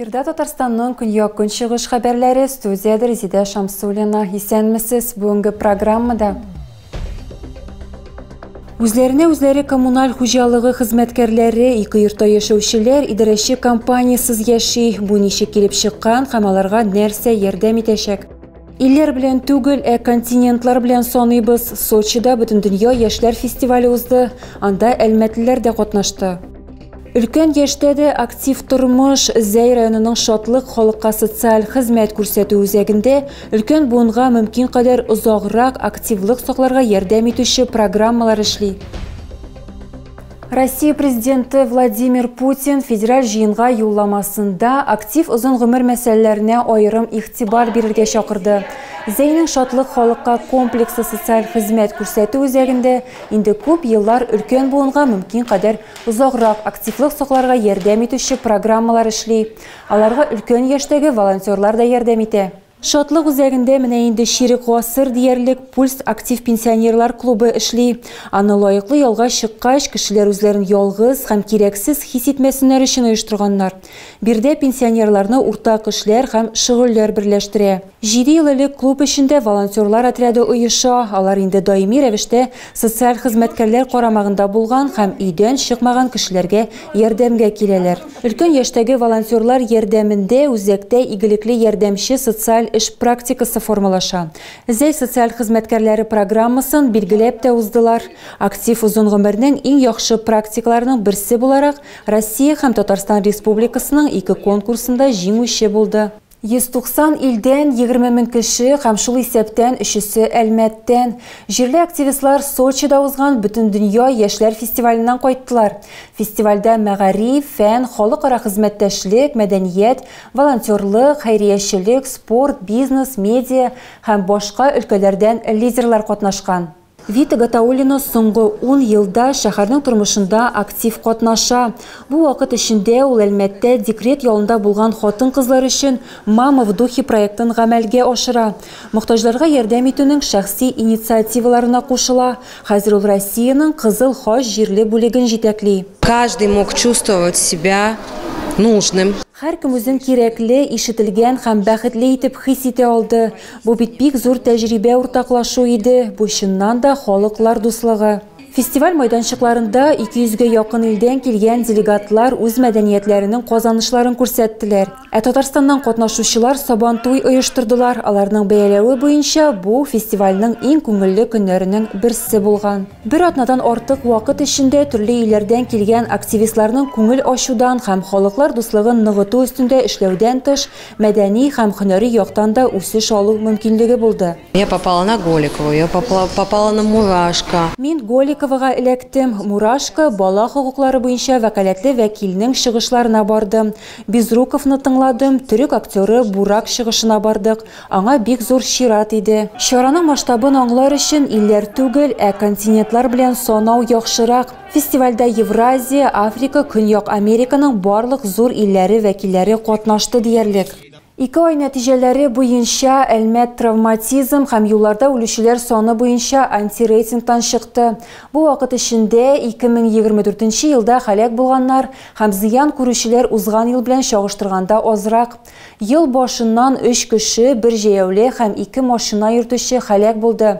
Эфирда Татарстанның көньяк көнчыгыш хәбәрләре студияда Резида Шамсулина. Исәнмесез бүгенге программада. Үзләренә үзләре коммуналь хуҗалыгы хезмәткәрләре, ике йортта яшәүчеләр идарәче компаниясыз яши. Бу ничек килеп чыккан һәм аларга нәрсә ярдәм итәчәк? Илләр белән түгел, ә континентлар белән саныйбыз. Сочида бөтен дөнья яшьләр фестивале узды. Анда әлмәтлеләр дә катнашты. Өлкән яшьтә дә актив тормыш Зәй районының шатлык халыкка социаль хезмәт күрсәтү үзәгендә өлкән буынга мөмкин кадәр озаграк активлык сакларга ярдәм итүче программалар эшли. Россия президенты Владимир Путин федераль жиынга юлламасында актив озын гомер мәсьәләләренә аерым игътибар бирергә чакырды. Зәйнең шатлык халыкка комплексы социаль хезмәт күрсәтү үзәгендә инде күп еллар өлкән буынга мөмкин кадәр узаграк активлык сакларга ярдәм итүче программалар эшли. Аларга өлкән яшьтәге волонтерлар да ярдәм итә. Шатлык үзәгендә менә инде ширек гасыр диярлек Пульс актив пенсионерлар клубы эшли. Аны лаеклы ялга чыккач, кешеләр үзләрен ялгыз һәм кирәксез хис итмәсеннәр өчен оештырганнар. Бирдә пенсионерларны уртак эшләр һәм шөгыльләр берләштерә. 7 ел элек клуб эчендә волонтерлар отряды оеша. Алар инде даими рәвештә социаль хезмәткәрләр карамагында булган һәм өйдән чыкмаган кешеләргә ярдәмгә киләләр. Өлкән яшьтәге волонтерлар ярдәмендә үзәктә игелекле ярдәмче социаль эш практикасы формалаша. Зәй социаль хезмәткәрләре программасын билгеләп тә уздылар. Актив узын гомернең иң яхшы практикаларының берсе буларак Россия һәм Татарстан Республикасының ике конкурсында җиңүче булды. 190 илдән 20 мең кеше һәм шул исәптән өчесе Әлмәттән. Җирле активистлар Сочида узган бөтен дөнья яшьләр фестиваленнән кайттылар. Фестивальдә мәгариф, фән, халыкара хезмәттәшлек, мәдәният, волонтерлык, хәйриячелек, спорт, бизнес, медиа һәм башка өлкәләрдән лидерлар катнашкан. Вита Гатаулина соңгы 10 елда шәһәрнең тормышында актив катнаша. Бу вакыт эчендә ул Әлмәттә декрет ялында булган хатын-кызлар өчен «Мама в духе» проектын гамәлгә ашыра. Мохтаҗларга ярдәм итүнең инициативаларына кушыла. Хәзер ул Россиянең Кызыл Хаҗ җирле бүлеген җитәкли. Каждый мог чувствовать себя нужным. Һәркем үзен кирәкле, ишетелгән һәм бәхетле итеп хис итә алды. Бу бит бик зур тәҗрибә уртаклашу иде. Бу чыннан да халыклар дуслыгы. Фестиваль майданчыкларында 200-гә якын илдән килгән делегатлар үз мәдәниятләренең казанышларын күрсәттеләр. Ә Татарстаннан катнашучылар сабантуй оештырдылар. Аларның бәяләве буенча бу фестивальнең иң күңелле көннәренең берсе булган. Бер атнадан артык вакыт эчендә төрле илләрдән килгән активистларның күңел ачудан һәм халыклар дуслыгын ныгыту өстендә эшләүдән тыш мәдәни һәм һөнәри яктан да үсеш алу мөмкинлеге булды. Я попала на Голикову, я попала, попала на Мурашка. Мин Голик Новиковага эләктем. Мурашка бала хокуклары буенча вәкаләтле вәкилнең чыгышларына бардым. Безруковны тыңладым. Төрек актеры Бурак чыгышына бардык. Аңа бик зур чират иде. Чараның масштабын аңлар өчен илләр түгел, ә континентлар белән санау яхшырак. Фестивальдә Евразия, Африка, Көньяк Американың барлык зур илләре вәкилләре катнашты диярлек. Ике ай нәтиҗәләре буенча Әлмәт травматизм һәм юлларда саны буенча антирейтингтан чыкты. Бу вакыт эчендә 2024 елда һәлак булганнар һәм зыян күрүчеләр узган ел белән чагыштырганда азрак. Ел башыннан 3 кеше, бер җәяүле һәм 2 машина йөртүче һәлак булды.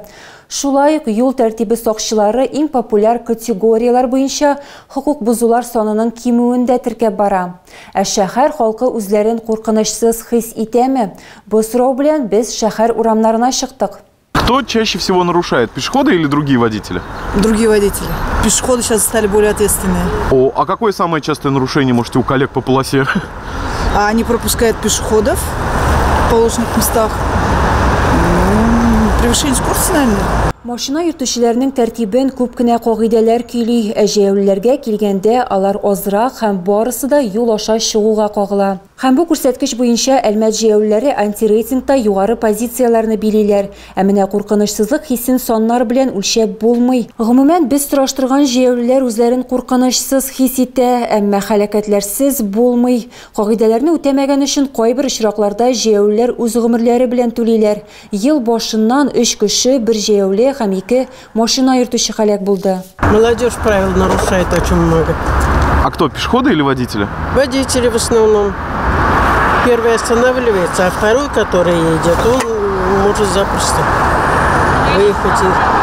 Шулай ук юл тәртибе сакчылары иң популяр категориялар буенча хукук бузулар санының кимүен дә теркәп бара. Ә шәһәр халкы үзләрен куркынычсыз хис итәме? Бу сорау белән без шәһәр урамнарына чыктык. Кто чаще всего нарушает, пешеходы или другие водители? Другие водители. Пешеходы сейчас стали более ответственные. О, а какое самое частое нарушение можете у коллег по полосе? А они пропускают пешеходов в положенных местах. Превышение скорости, наверное. Машина йөртүчеләрнең тәртибен күп кенә кагыйдәләр көйли. Әҗәүләргә килгәндә алар азрак һәм барысы да юл аша чыгуга кагыла. Һәм бу күрсәткеч буенча Әлмәт җәяүләре антирейтингта югары позицияләрне билиләр. Ә менә куркынычсызлык хисен саннар белән үлчәп булмый. Гомумән без сораштырган җәяүләр үзләрен куркынычсыз хис итә, әмма хәлакәтләрсез булмый. Кагыйдәләрне үтәмәгән өчен кайбер очракларда җәяүләр үз гомерләре белән түлиләр. Ел башыннан 3 кеше, бер җәяүле һәм ике машина йөртүче һәлак булды. Молодежь правил нарушает очень много. А кто, пешеходы или водители? Водители в основном. Первый останавливается, а второй, который едет, он может запросто выехать и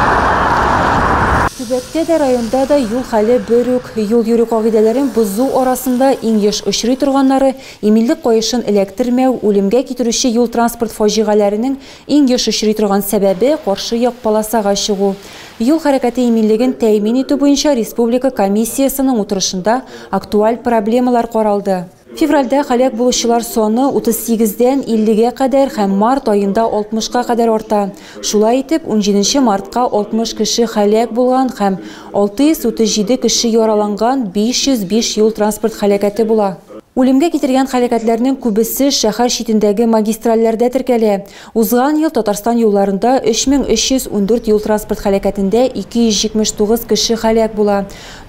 Төбәктә дә районда да юл хәле бөрүк. Юл йөрү кагыйдәләрен бозу арасында иң еш очрый торганнары иминлек кайышын эләктермәү, үлемгә китерүче юл транспорт фаҗигаләренең иң еш очрый торган сәбәбе каршы як полосага чыгу. Юл хәрәкәте иминлеген тәэмин итү буенча республика комиссиясының утырышында актуаль проблемалар каралды. Февральдә халек булучылар соны 38-дән 50-гә кадәр һәм март айында 60-ка кадәр арта. Шулай итеп, 17 мартка 60 кеше халек булган һәм 637 кеше яраланган 505 юл транспорт халекәте була. Үлемгә китергән хәрәкәтләрнең күбесе шәһәр читендәге магистральләрдә теркәлә. Узган ел Татарстан юлларында 3314 юл транспорт хәрәкәтендә 279 кеше хәлак була.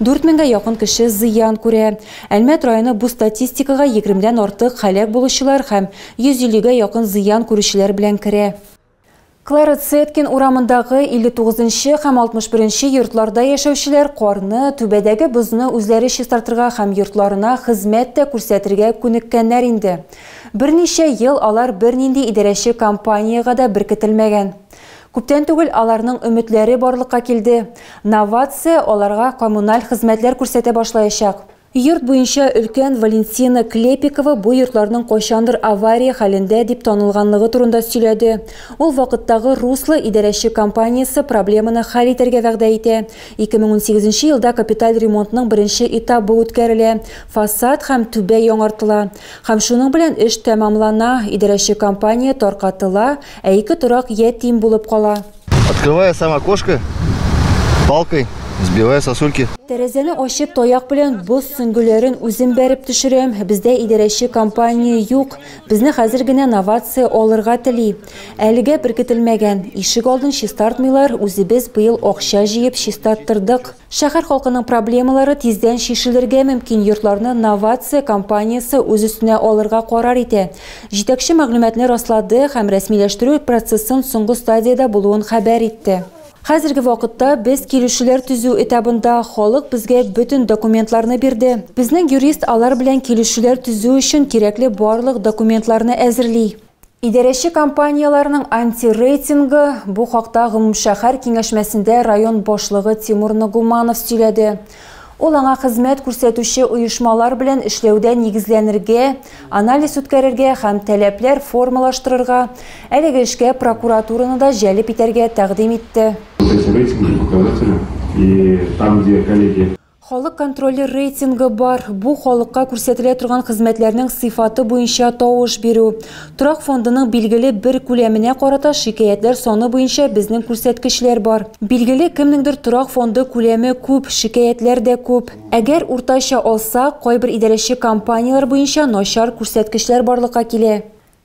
4000гә якын кеше зыян күрә. Әлмәт районы бу статистикага 20дән артык хәлак булучылар һәм 150гә якын зыян күрүчеләр белән керә. Клара Цеткин урамындагы 59-нчы һәм 61-нче йортларда яшәүчеләр карны, түбәдәге бозны үзләре чистартырга һәм йортларына хезмәт тә күрсәтергә күнеккәннәр инде. Берничә ел алар бернинди идарәче компанияга да беркетелмәгән. Күптән түгел аларның өметләре барлыкка килде. Новация аларга коммуналь хезмәтләр күрсәтә башлаячак. Йорт буенча өлкән Валентина Клепикова бу йортларның кайчандыр авария хәлендә дип танылганлыгы турында сөйләде. Ул вакыттагы Руслы идарәче компаниясе проблеманы хәл итәргә вәгъдә итә. 2018 елда капиталь ремонтның беренче этабы үткәрелә. Фасад һәм түбә яңартыла. Һәм шуның белән эш тәмамлана. Идарәче компания таркатыла, ә ике торак ятим булып. Открывая сам окошко палкой, сбивая сосульки. Тәрәзәне ачып таяк белән боз сөңгеләрен үзем бәреп төшерәм. Бездә идарәче компания юк. Безне хәзер генә новация алырга тели. Әлегә беркетелмәгән. Ишек алдын чистартмыйлар. Үзебез быел акча җыеп чистарттырдык. Шәһәр халкының проблемалары тиздән шишелергә мөмкин йортларны новация компаниясе үз өстенә алырга карар итә. Җитәкче мәгълүматны раслады һәм рәсмиләштерү процессын соңгы стадияда булуын хәбәр итте. Хәзерге вакытта без килешүләр төзү этабында халык безгә бөтен документларны бирде. Безнең юрист алар белән килешүләр төзү өчен кирәкле барлык документларны әзерли. Идарәче компанияларның антирейтингы бу хакта гомумшәһәр киңәшмәсендә район башлыгы Тимур Нугуманов сөйләде. Ул аңа хезмәт күрсәтүче оешмалар белән эшләүдә нигезләнергә, анализ үткәрергә һәм таләпләр формалаштырырга, әлеге эшкә прокуратураны да җәлеп итәргә тәкъдим итте. Халык контроле рейтингі бар. Бу халыкка күрсәтелә торган хезмәтләрнең сыйфаты буенча тавыш бирү. Торак фондының билгеле бер күләменә карата шикаятьләр саны буенча безнең күрсәткечләр бар. Билгеле кемнеңдер торак фонды күләме күп, шикаятьләр дә күп. Әгәр уртача алса, кайбер идарәче компаниялар буенча начар күрсәткечләр барлыкка килә.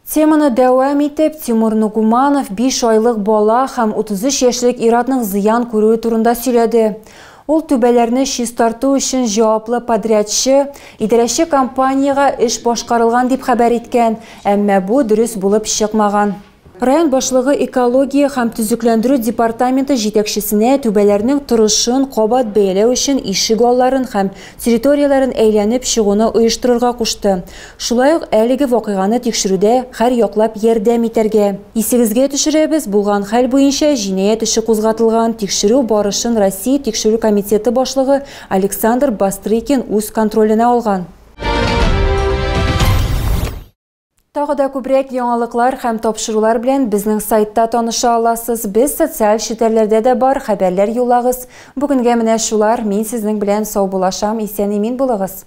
Теманы дәвам итеп, Тимур Нугуманов 5 айлык бала һәм 33 яшьлек иратның зыян күрүе турында сөйләде. Ул түбәләрне чистарту өчен җаваплы подрядчы, идарәче компанияга эш башкарылган дип хәбәр иткән, әмма бу дөрес булып чыкмаган. Район башлыгы экология һәм төзекләндерү департаменты җитәкчесенә түбәләрнең торышын кабат бәяләү өчен ишек алларын һәм территорияләрен әйләнеп чыгуны оештырырга кушты. Шулай ук әлеге вакыйганы тикшерүдә һәр яклап ярдәм итәргә. Исегезгә төшерәбез, булган хәл буенча җинаять эше кузгатылган. Тикшерү барышын Россия тикшерү комитеты башлыгы Александр Бастрыкин үз контроленә алган. Тағы да күбрәк яңалыклар һәм тапшырулар белән безнең сайтта таныша аласыз. Без социаль челтәрләрдә дә бар, хәбәрләр юллагыз. Бүгенгә менә шулар. Мин сезнең белән сау булашам. Исән-имин булыгыз.